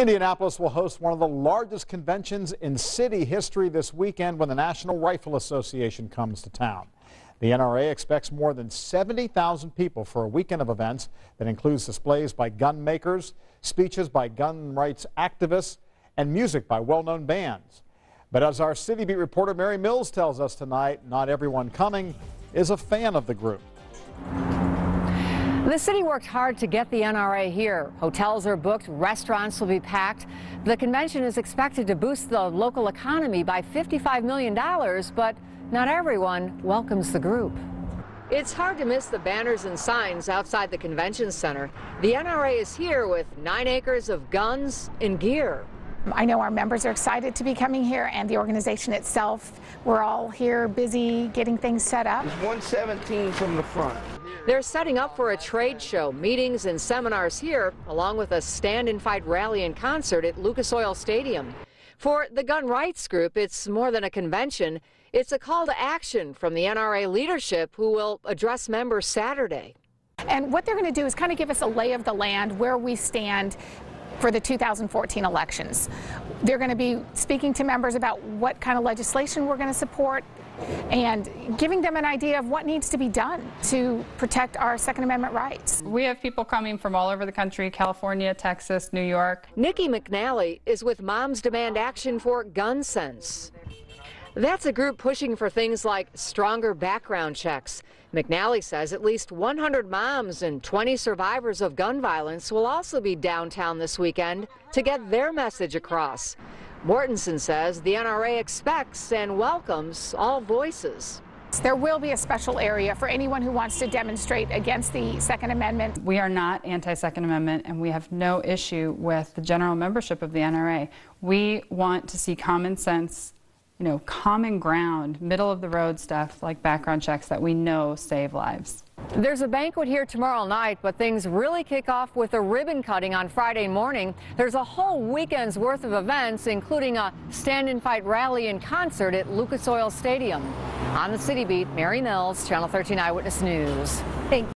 Indianapolis will host one of the largest conventions in city history this weekend when the National Rifle Association comes to town. The NRA expects more than 70,000 people for a weekend of events that includes displays by gun makers, speeches by gun rights activists, and music by well-known bands. But as our City Beat reporter Mary Milz tells us tonight, not everyone coming is a fan of the group. The city worked hard to get the NRA here. Hotels are booked, restaurants will be packed. The convention is expected to boost the local economy by $55 million, but not everyone welcomes the group. It's hard to miss the banners and signs outside the convention center. The NRA is here with nine acres of guns and gear. I know our members are excited to be coming here and the organization itself. We're all here busy getting things set up. It's 117 from the front. They're setting up for a trade show, meetings and seminars here, along with a stand and fight rally and concert at Lucas Oil Stadium. For the gun rights group, it's more than a convention. It's a call to action from the NRA leadership who will address members Saturday. And what they're going to do is kind of give us a lay of the land, where we stand for the 2014 elections. They're going to be speaking to members about what kind of legislation we're going to support and giving them an idea of what needs to be done to protect our Second Amendment rights. We have people coming from all over the country, California, Texas, New York. Nikki McNally is with Moms Demand Action for Gun Sense. That's a group pushing for things like stronger background checks. McNally says at least 100 moms and 20 survivors of gun violence will also be downtown this weekend to get their message across. Mortensen says the NRA expects and welcomes all voices. There will be a special area for anyone who wants to demonstrate against the Second Amendment. We are not anti-Second Amendment and we have no issue with the general membership of the NRA. We want to see common sense you know, common ground, middle of the road stuff like background checks that we know save lives. There's a banquet here tomorrow night, but things really kick off with a ribbon cutting on Friday morning. There's a whole weekend's worth of events, including a stand and fight rally and concert at Lucas Oil Stadium. On the City Beat, Mary Milz, Channel 13 Eyewitness News. Thank